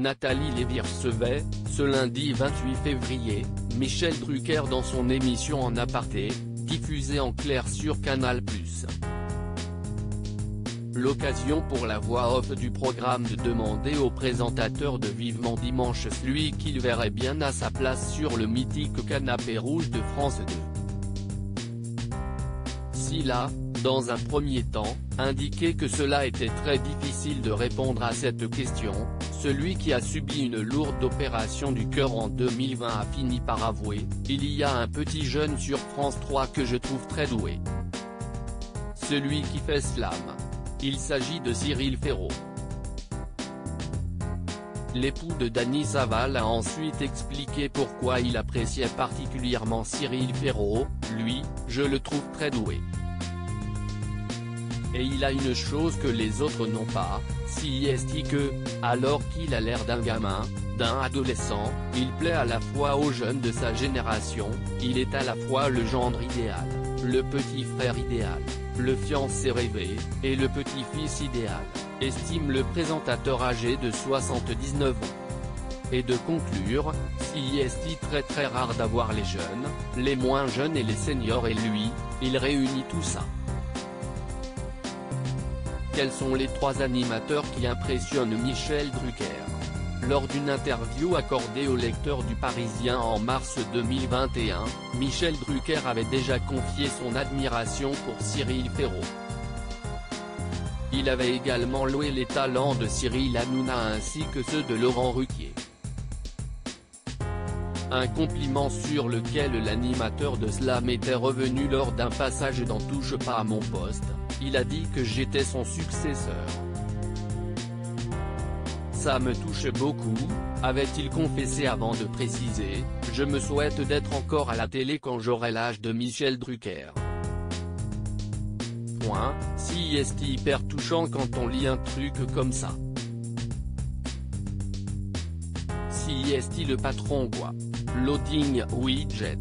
Nathalie Lévy recevait, ce lundi 28 février, Michel Drucker dans son émission En aparté, diffusée en clair sur Canal+. L'occasion pour la voix off du programme de demander au présentateur de Vivement Dimanche celui qu'il verrait bien à sa place sur le mythique canapé rouge de France 2. S'il a, dans un premier temps, indiqué que cela était très difficile de répondre à cette question, celui qui a subi une lourde opération du cœur en 2020 a fini par avouer, il y a un petit jeune sur France 3 que je trouve très doué. Celui qui fait slam. Il s'agit de Cyril Ferraud. L'époux de Dany Saval a ensuite expliqué pourquoi il appréciait particulièrement Cyril Ferraud, lui, je le trouve très doué. Et il a une chose que les autres n'ont pas, si est que, alors qu'il a l'air d'un gamin, d'un adolescent, il plaît à la fois aux jeunes de sa génération, il est à la fois le gendre idéal, le petit frère idéal, le fiancé rêvé, et le petit-fils idéal, estime le présentateur âgé de 79 ans. Et de conclure, si est très très rare d'avoir les jeunes, les moins jeunes et les seniors et lui, il réunit tout ça. Quels sont les trois animateurs qui impressionnent Michel Drucker Lors d'une interview accordée au lecteur du Parisien en mars 2021, Michel Drucker avait déjà confié son admiration pour Cyril Ferraud. Il avait également loué les talents de Cyril Hanouna ainsi que ceux de Laurent Ruquier. Un compliment sur lequel l'animateur de Slam était revenu lors d'un passage dans Touche pas à mon poste, il a dit que j'étais son successeur. Ça me touche beaucoup, avait-il confessé avant de préciser, je me souhaite d'être encore à la télé quand j'aurai l'âge de Michel Drucker. Point, si est hyper touchant quand on lit un truc comme ça? Si est le patron quoi? Loading widget.